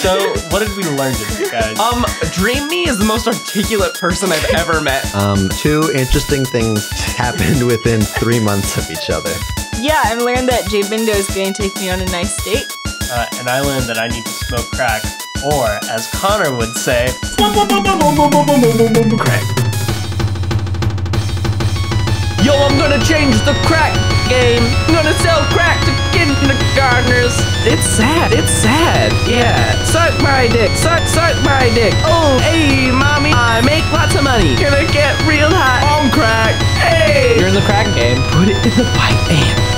So, what did we learn today, guys? Um, Dream Me is the most articulate person I've ever met. Um, two interesting things happened within three months of each other. Yeah, I learned that Jay Bindo is going to take me on a nice date. Uh, and I learned that I need to smoke crack, or as Connor would say, Crack. Yo, I'm gonna change the crack game. I'm gonna sell crack to kindergartners. It's sad. It's sad. Yeah. Suck my dick. Suck, suck my dick. Oh, hey, mommy. I make lots of money. Gonna get real high on crack. Hey. You're in the crack game. Put it in the pipe eh? and